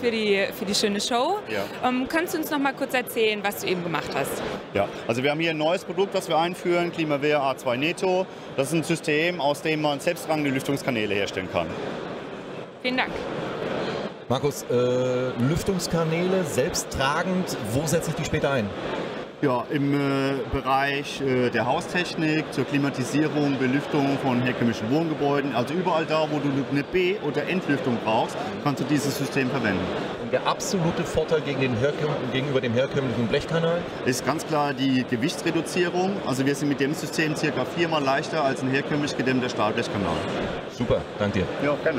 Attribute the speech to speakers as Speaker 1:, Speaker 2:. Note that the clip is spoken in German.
Speaker 1: für die, für die schöne Show.
Speaker 2: Ja.
Speaker 1: Ähm, kannst du uns noch mal kurz erzählen, was du eben gemacht hast?
Speaker 2: Ja, also wir haben hier ein neues Produkt, das wir einführen, Klimawehr A2 Neto. Das ist ein System, aus dem man selbsttragende Lüftungskanäle herstellen kann.
Speaker 1: Vielen Dank.
Speaker 3: Markus, äh, Lüftungskanäle selbsttragend, wo setze ich die später ein?
Speaker 2: Ja, im äh, Bereich äh, der Haustechnik, zur Klimatisierung, Belüftung von herkömmlichen Wohngebäuden, also überall da, wo du eine B- oder Entlüftung brauchst, kannst du dieses System verwenden.
Speaker 3: Und der absolute Vorteil gegen den gegenüber dem herkömmlichen Blechkanal?
Speaker 2: Ist ganz klar die Gewichtsreduzierung. Also wir sind mit dem System circa viermal leichter als ein herkömmlich gedämmter Stahlblechkanal.
Speaker 3: Super, danke dir.
Speaker 2: Ja, gerne.